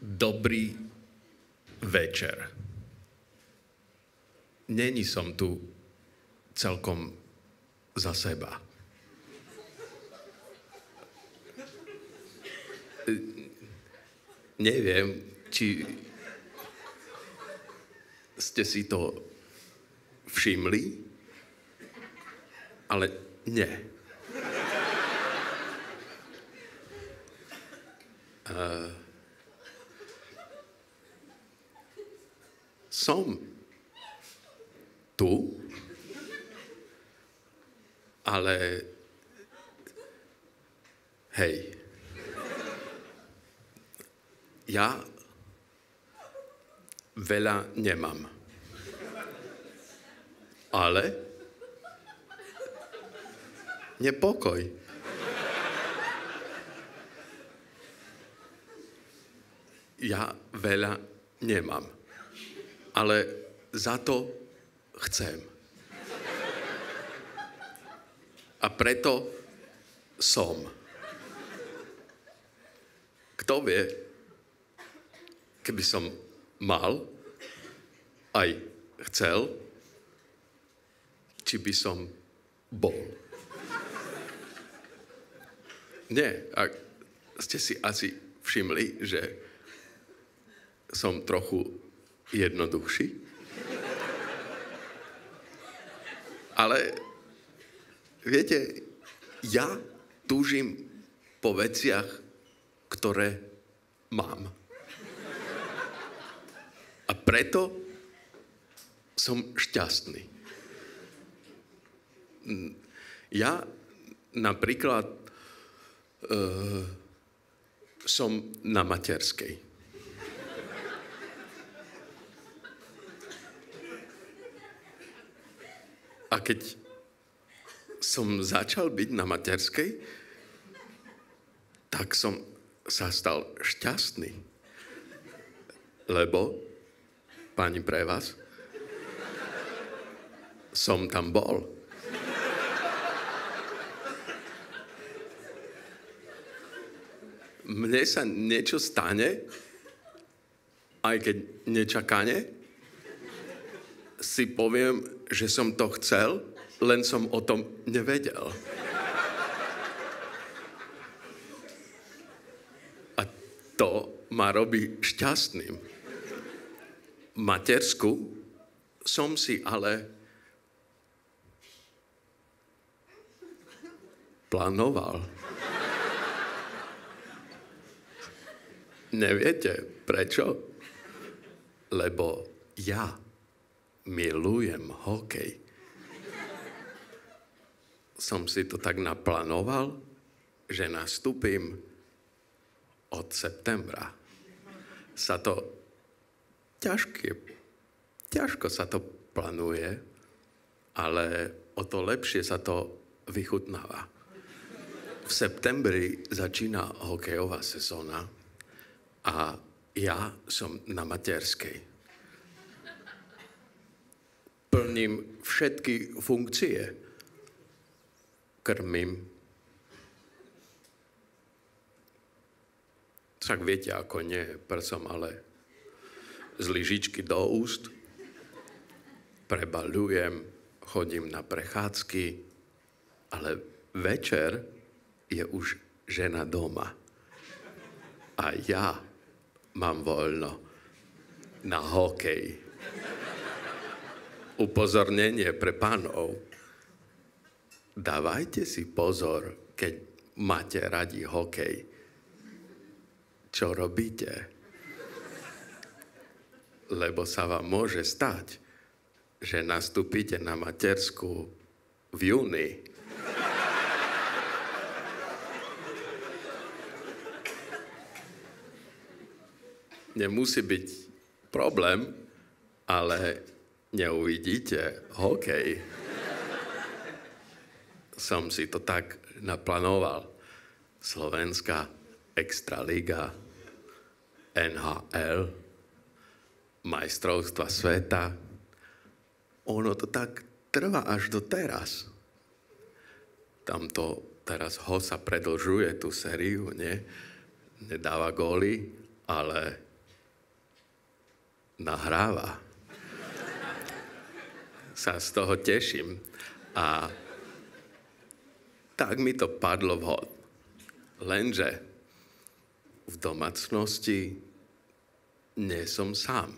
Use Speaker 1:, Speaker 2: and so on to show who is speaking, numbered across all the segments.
Speaker 1: Dobrý večer. Není som tu celkom za seba. Neviem, či ste si to všimli, ale nie. Uh, som tu, ale hej, ja veľa nemám. Ale nepokoj. Ja veľa nemám. Ale za to chcem. A preto som. Kto vie, keby som mal, aj chcel, či by som bol. Nie, a ste si asi všimli, že som trochu jednoduchší. Ale viete, ja túžim po veciach, ktoré mám. A preto som šťastný. Ja napríklad uh, som na materskej. A keď som začal byť na materskej, tak som sa stal šťastný. Lebo, pani pre vás, som tam bol. Mne sa niečo stane, aj keď nečakane, si poviem, že som to chcel, len som o tom nevedel. A to ma robí šťastným. Matersku som si ale plánoval. Neviete prečo? Lebo ja milujem hokej. Som si to tak naplánoval, že nastúpim od septembra. Sa to ťažké, ťažko sa to plánuje, ale o to lepšie sa to vychutnáva. V septembri začína hokejová sezóna a ja som na materskej plním všetky funkcie. Krmím. Tak viete, ako nie prsom, ale z lyžičky do úst. Prebalujem, chodím na prechádzky, ale večer je už žena doma. A ja mám voľno na hokej upozornenie pre pánov. Dávajte si pozor, keď máte radi hokej. Čo robíte? Lebo sa vám môže stať, že nastúpite na matersku v júni. Nemusí byť problém, ale neuvidíte hokej. Som si to tak naplánoval. Slovenská Extraliga, NHL, majstrovstva sveta. Ono to tak trvá až do teraz. Tamto teraz ho sa predlžuje tú sériu, nie? Nedáva góly, ale nahráva. Sa z toho teším. A tak mi to padlo vhod. Lenže v domácnosti nie som sám.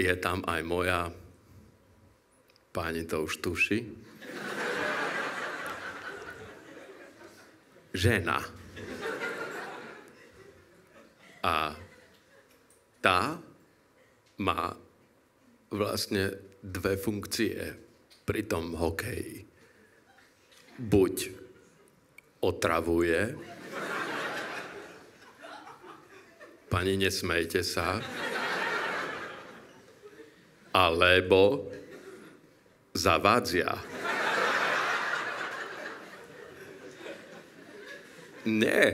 Speaker 1: Je tam aj moja, páni to už tuši, žena. A tá má vlastne dve funkcie pri tom hokeji. Buď otravuje, pani nesmejte sa, alebo zavádzia. Nie,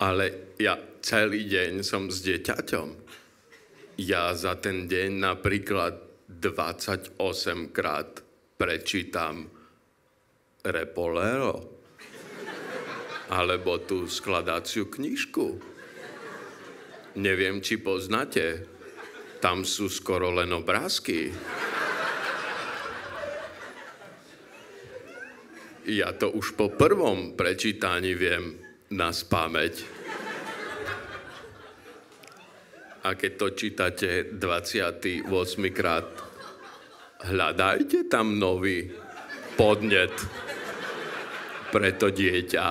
Speaker 1: ale ja celý deň som s dieťaťom ja za ten deň napríklad 28 krát prečítam Repolero alebo tú skladaciu knižku. Neviem, či poznáte. Tam sú skoro len obrázky. Ja to už po prvom prečítaní viem na spameť. A keď to čítate 28 krát, hľadajte tam nový podnet pre to dieťa.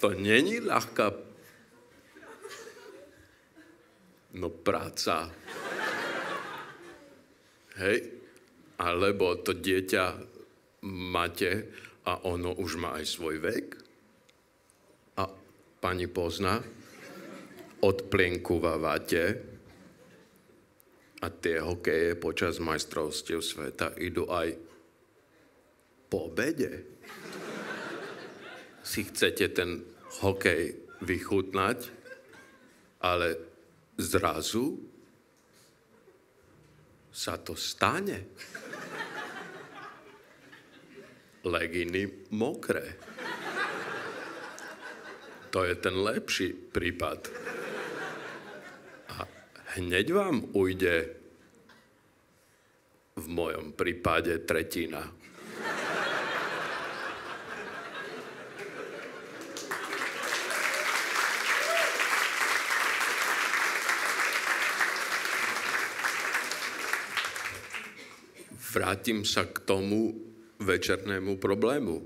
Speaker 1: To není ľahká no práca. Hej? Alebo to dieťa máte a ono už má aj svoj vek. A pani pozná, odplienkuvávate a tie hokeje počas majstrovstiev sveta idú aj po obede. Si chcete ten hokej vychutnať, ale zrazu sa to stane. Leginy mokré. To je ten lepší prípad hneď vám ujde v mojom prípade tretina. Vrátim sa k tomu večernému problému.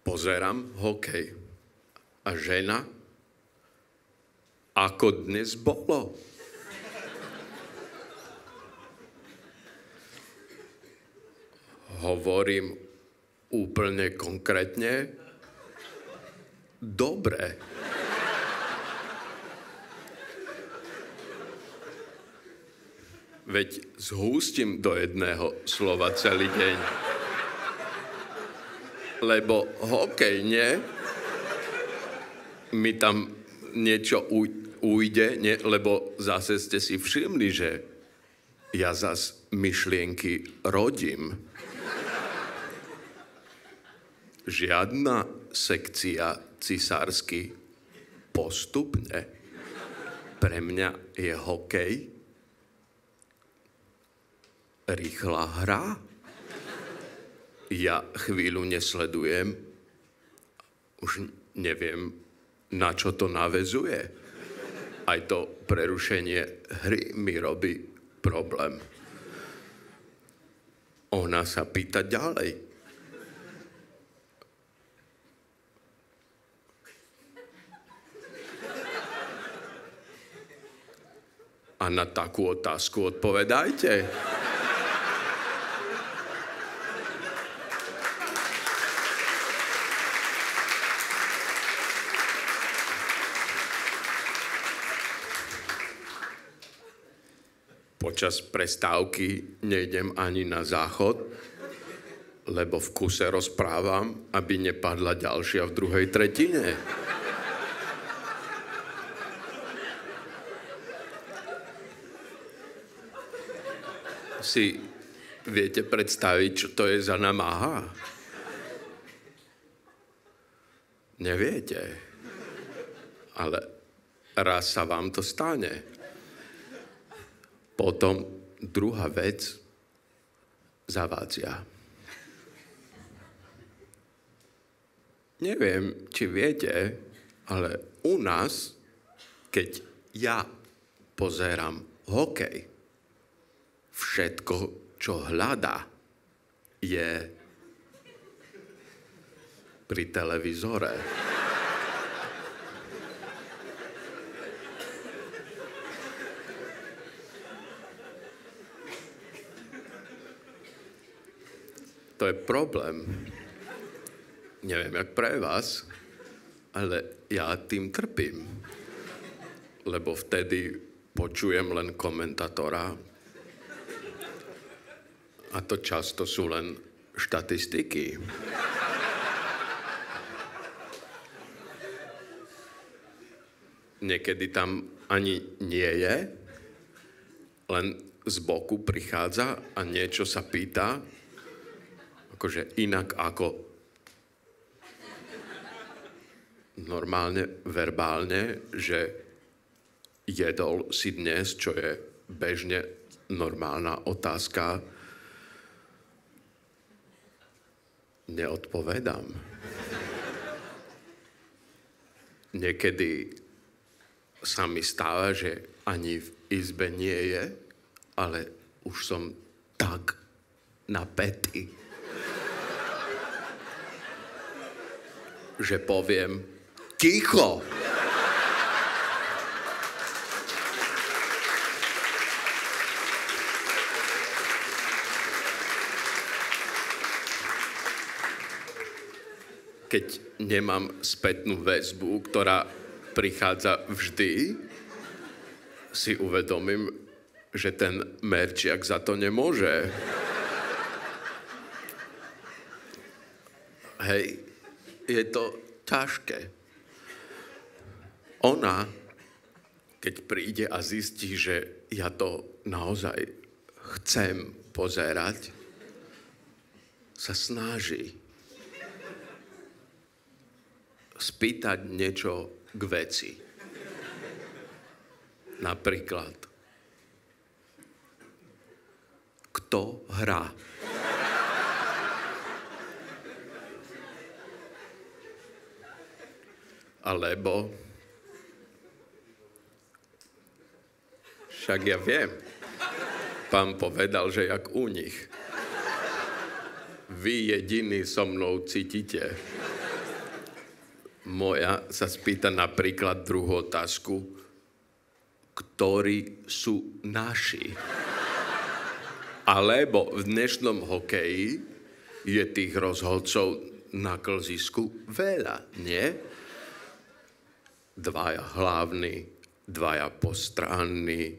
Speaker 1: Pozerám hokej a žena ako dnes bolo. Hovorím úplne konkrétne, dobre. Veď zhústim do jedného slova celý deň. Lebo hokej, nie? My tam niečo ujde, ne, lebo zase ste si všimli, že ja zas myšlienky rodím. Žiadna sekcia cisársky postupne. Pre mňa je hokej rýchla hra. Ja chvíľu nesledujem, už neviem, na čo to navezuje aj to prerušenie hry mi robí problém. Ona sa pýta ďalej. A na takú otázku odpovedajte. Počas prestávky nejdem ani na záchod, lebo v kuse rozprávam, aby nepadla ďalšia v druhej tretine. Si viete predstaviť, čo to je za namáha? Neviete. Ale raz sa vám to stane. Potom druhá vec, zavádzia. Neviem, či viete, ale u nás, keď ja pozerám hokej, všetko, čo hľadá, je pri televízore. To je problém. Neviem, jak pre vás, ale ja tým trpím. Lebo vtedy počujem len komentátora. A to často sú len štatistiky. Niekedy tam ani nie je, len z boku prichádza a niečo sa pýta akože inak ako normálne, verbálne, že jedol si dnes, čo je bežne normálna otázka, neodpovedám. Niekedy sa mi stáva, že ani v izbe nie je, ale už som tak napätý. Že poviem ticho. Keď nemám spätnú väzbu, ktorá prichádza vždy, si uvedomím, že ten merčiak za to nemôže. Hej, je to ťažké. Ona, keď príde a zistí, že ja to naozaj chcem pozerať, sa snaží spýtať niečo k veci. Napríklad, kto hrá? Alebo však ja viem, pán povedal, že jak u nich. Vy jediný so mnou cítite. Moja sa spýta napríklad druhú otázku, ktorí sú naši. Alebo v dnešnom hokeji je tých rozhodcov na klzisku veľa, nie? Dvaja hlavní, dvaja postranní,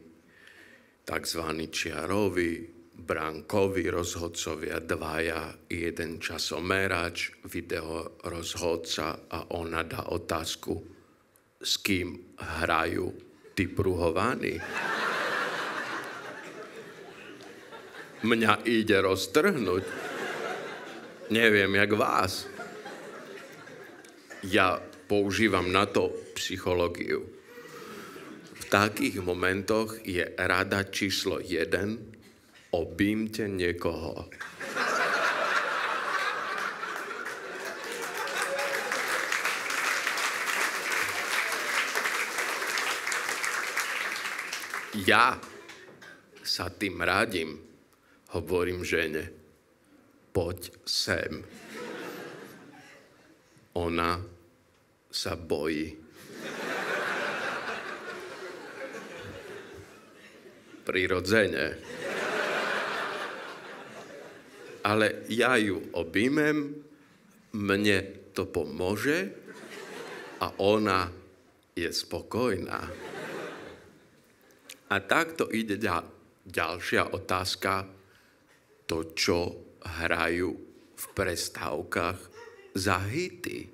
Speaker 1: tzv. čiarovi, brankovi rozhodcovia, dvaja, jeden časomerač, video rozhodca a ona dá otázku, s kým hrajú tí pruhovaní. Mňa ide roztrhnúť. Neviem, jak vás. Ja používam na to psychológiu. V takých momentoch je rada číslo jeden, objímte niekoho. Ja sa tým radím, hovorím žene, poď sem. Ona sa bojí. Prirodzene. Ale ja ju objímem, mne to pomôže a ona je spokojná. A takto ide ďalšia otázka, to, čo hrajú v prestávkach za hity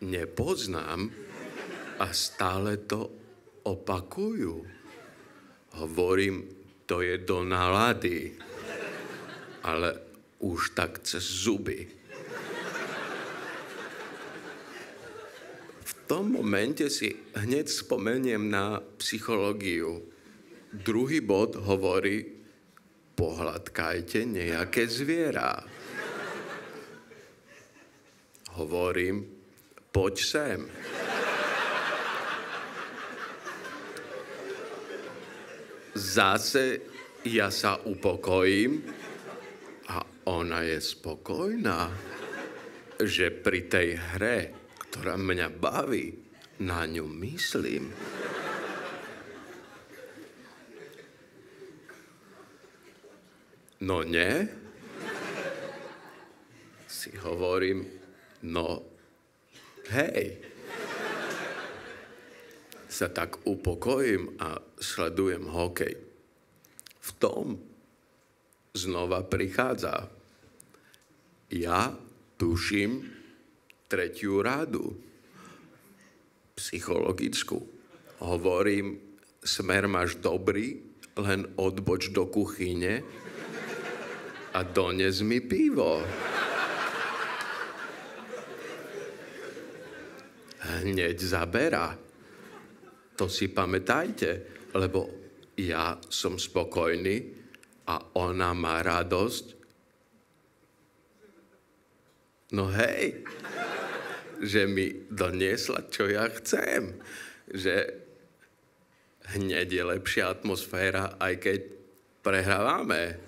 Speaker 1: Nepoznám a stále to opakujú. Hovorím, to je do nálady, ale už tak cez zuby. V tom momente si hneď spomeniem na psychológiu. Druhý bod hovorí, pohľadkajte nejaké zviera. Hovorím, poď sem. Zase ja sa upokojím a ona je spokojná, že pri tej hre, ktorá mňa baví, na ňu myslím. No nie? Si hovorím, no hej. Sa tak upokojím a sledujem hokej. V tom znova prichádza. Ja tuším tretiu rádu, psychologickú. Hovorím, smer máš dobrý, len odboč do kuchyne a dones mi pivo. Hneď zabera. To si pamätajte, lebo ja som spokojný a ona má radosť. No hej, že mi doniesla, čo ja chcem. Že hneď je lepšia atmosféra, aj keď prehrávame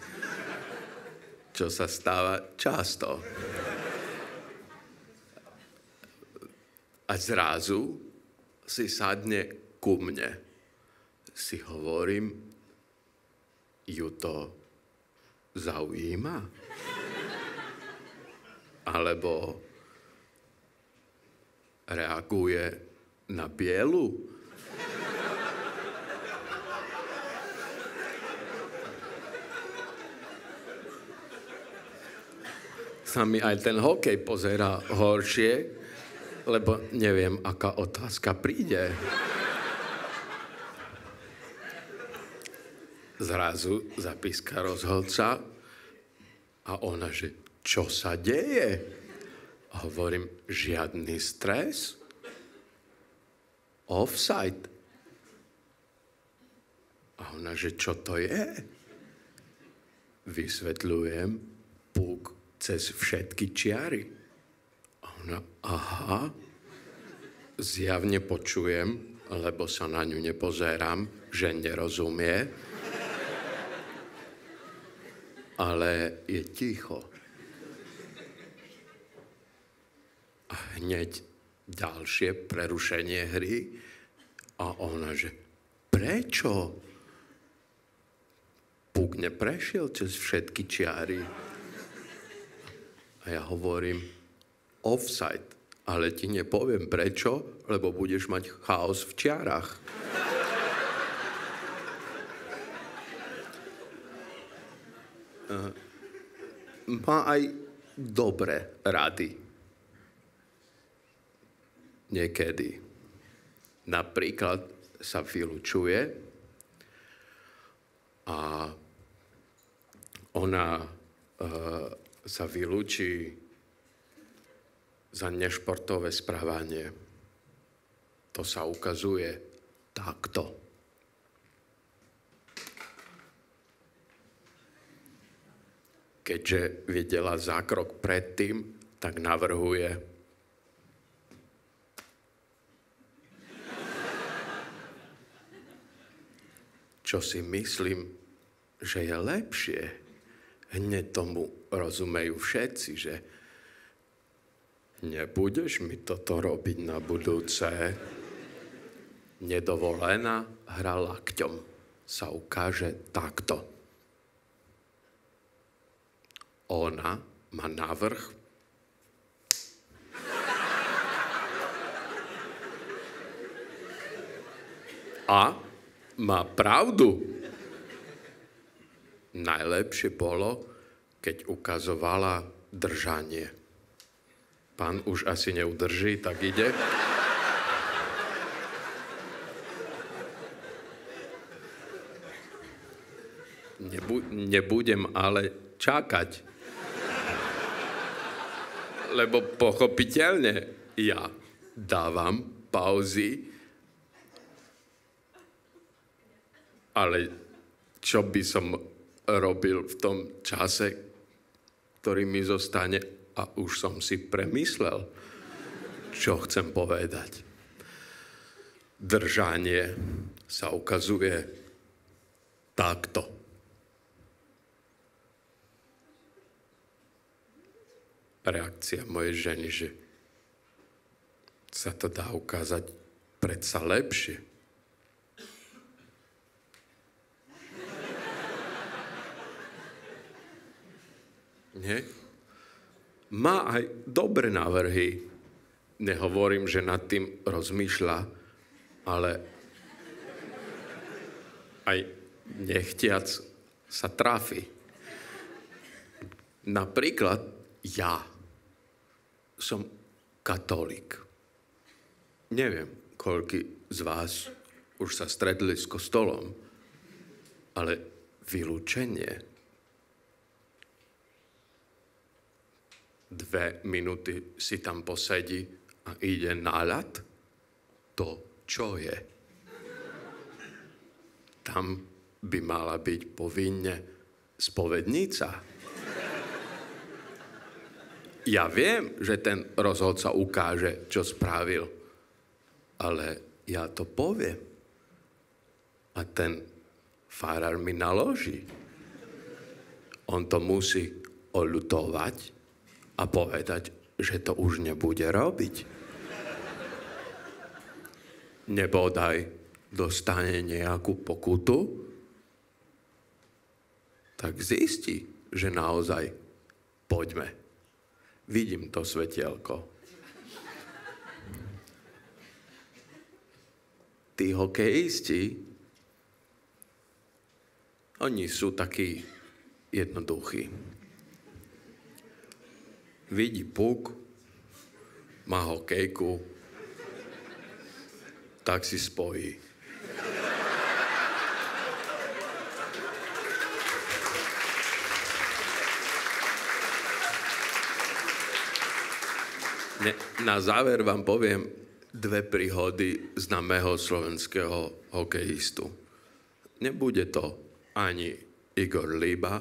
Speaker 1: čo sa stáva často. A zrazu si sadne ku mne. Si hovorím, ju to zaujíma? Alebo reaguje na bielu? Sa mi aj ten hokej pozera horšie, lebo neviem, aká otázka príde. Zrazu zapíska rozhodca a ona, že čo sa deje? Hovorím, žiadny stres. Offside. A ona, že čo to je? Vysvetľujem, puk cez všetky čiary. A ona, aha, zjavne počujem, lebo sa na ňu nepozerám, že nerozumie, ale je ticho. A hneď ďalšie prerušenie hry a ona, že prečo? Puk neprešiel cez všetky čiary. A ja hovorím, offside, ale ti nepoviem prečo, lebo budeš mať chaos v čiarach. Má aj dobré rady. Niekedy. Napríklad sa vylučuje a ona uh, sa vylúči za nešportové správanie. To sa ukazuje takto. Keďže videla zákrok predtým, tak navrhuje čo si myslím, že je lepšie hneď tomu rozumejú všetci, že nebudeš mi toto robiť na budúce. Nedovolená hra lakťom sa ukáže takto. Ona má navrh a má pravdu. Najlepšie bolo, keď ukazovala držanie. Pán už asi neudrží, tak ide. Nebu- nebudem ale čakať. Lebo pochopiteľne ja dávam pauzy, ale čo by som robil v tom čase, ktorý mi zostane a už som si premyslel, čo chcem povedať. Držanie sa ukazuje takto. Reakcia mojej ženy, že sa to dá ukázať predsa lepšie. Nie? Má aj dobré návrhy. Nehovorím, že nad tým rozmýšľa, ale aj nechtiac sa trafi. Napríklad ja som katolík. Neviem, koľky z vás už sa stretli s kostolom, ale vylúčenie dve minúty si tam posedí a ide ľad, to čo je? Tam by mala byť povinne spovednica. Ja viem, že ten rozhodca ukáže, čo spravil, ale ja to poviem. A ten farár mi naloží. On to musí olutovať a povedať, že to už nebude robiť. Nebodaj dostane nejakú pokutu, tak zistí, že naozaj poďme. Vidím to svetielko. Tí hokejisti, oni sú takí jednoduchí vidí puk, má hokejku, tak si spojí. Ne, na záver vám poviem dve príhody známeho slovenského hokejistu. Nebude to ani Igor Líba,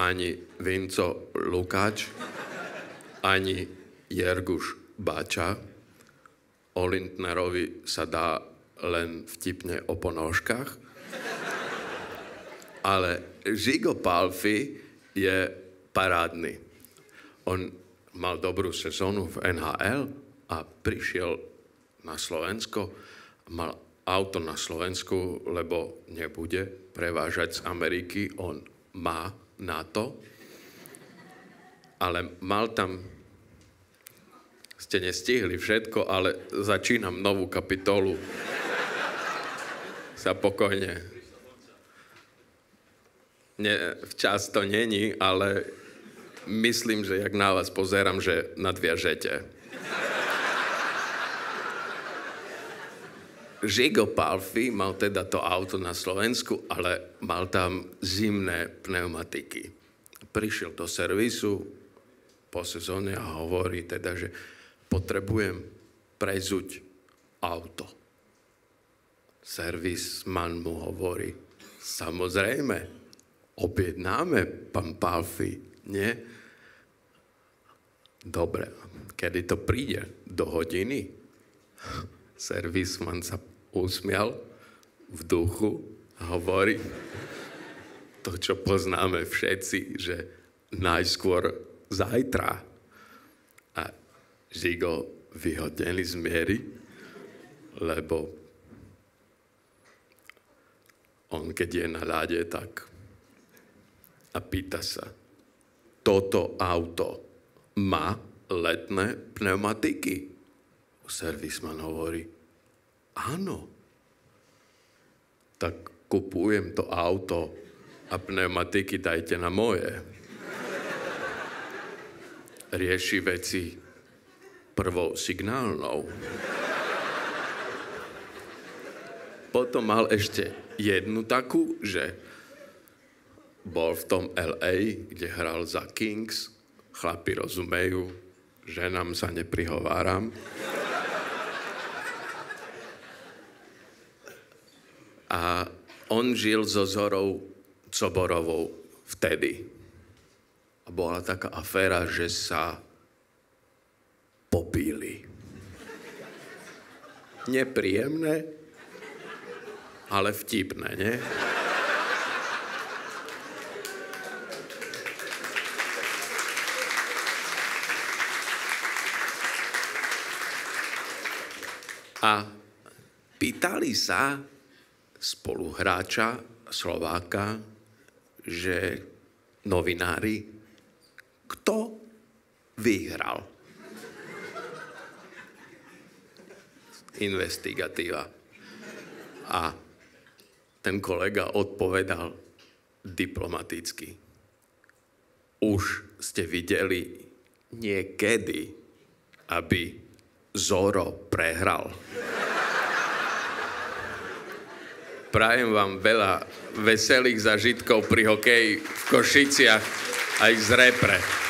Speaker 1: ani Vinco Lukáč, ani Jerguš Bača. O Lindnerovi sa dá len vtipne o ponožkách. Ale Žigo Palfi je parádny. On mal dobrú sezónu v NHL a prišiel na Slovensko, mal auto na Slovensku, lebo nebude prevážať z Ameriky, on má na to, ale mal tam ste nestihli všetko, ale začínam novú kapitolu. Sa pokojne. Ne, včas to není, ale myslím, že jak na vás pozerám, že nadviažete. Žigo Palfi mal teda to auto na Slovensku, ale mal tam zimné pneumatiky. Prišiel do servisu po sezóne a hovorí teda, že potrebujem prezuť auto. Servisman mu hovorí, samozrejme, objednáme, pán Palfi, nie? Dobre, kedy to príde? Do hodiny? Servisman sa usmial v duchu a hovorí, to, čo poznáme všetci, že najskôr zajtra. Žigo vyhodili z miery, lebo on, keď je na ľade, tak a pýta sa, toto auto má letné pneumatiky? Servisman hovorí, áno. Tak kupujem to auto a pneumatiky dajte na moje. Rieši veci prvou. Potom mal ešte jednu takú, že bol v tom LA, kde hral za Kings, chlapi rozumejú, že nám sa neprihováram. A on žil so Zorou Coborovou vtedy. A bola taká aféra, že sa popíli. Nepríjemné, ale vtipné, nie? A pýtali sa spoluhráča Slováka, že novinári, kto vyhral? Investigatíva. A ten kolega odpovedal diplomaticky. Už ste videli niekedy, aby Zoro prehral. Prajem vám veľa veselých zažitkov pri hokeji v Košiciach aj z repre.